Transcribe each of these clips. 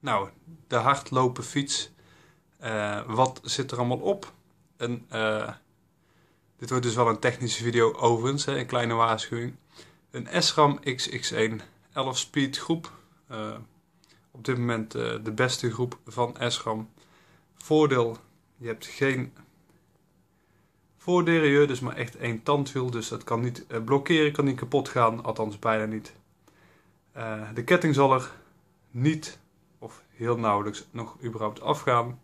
Nou, de hardlopen fiets. Uh, wat zit er allemaal op? En, uh, dit wordt dus wel een technische video overigens, hè, een kleine waarschuwing. Een SRAM XX1 11 speed groep. Uh, op dit moment de beste groep van SRAM. Voordeel, je hebt geen voorderieur, dus maar echt één tandwiel. Dus dat kan niet blokkeren, kan niet kapot gaan, althans bijna niet. de ketting zal er niet heel nauwelijks nog überhaupt afgaan.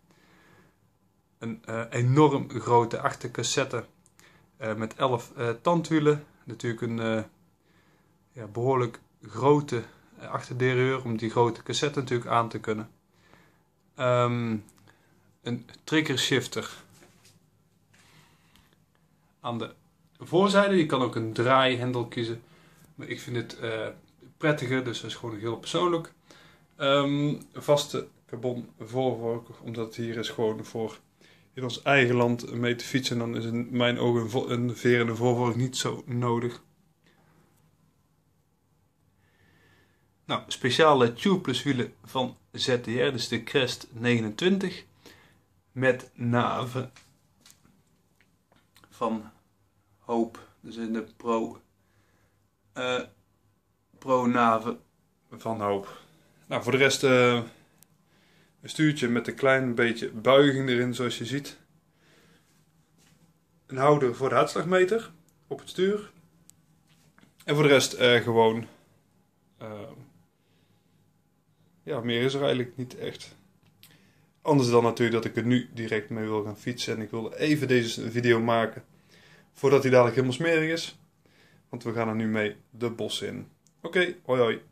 Een uh, enorm grote achtercassette uh, met 11 uh, tandwielen. Natuurlijk een ja, behoorlijk grote achterderieur om die grote cassette natuurlijk aan te kunnen. Um, een trigger shifter aan de voorzijde. Je kan ook een draaihendel kiezen. Maar ik vind het prettiger, dus dat is gewoon heel persoonlijk. Um, vaste carbon voorvork, omdat het hier is gewoon voor in ons eigen land mee te fietsen. Dan is in mijn ogen een verende voorvork niet zo nodig. Nou, speciale tubeless wielen van ZTR, dus de Crest 29. Met naven van Hoop, dus in de Pro, uh, Pro naven van Hoop. Nou, voor de rest uh, een stuurtje met een klein beetje buiging erin, zoals je ziet. Een houder voor de hartslagmeter op het stuur. En voor de rest uh, gewoon. Uh, ja, meer is er eigenlijk niet echt. Anders dan natuurlijk dat ik er nu direct mee wil gaan fietsen. En ik wil even deze video maken voordat hij dadelijk helemaal smerig is. Want we gaan er nu mee de bos in. Oké, hoi hoi.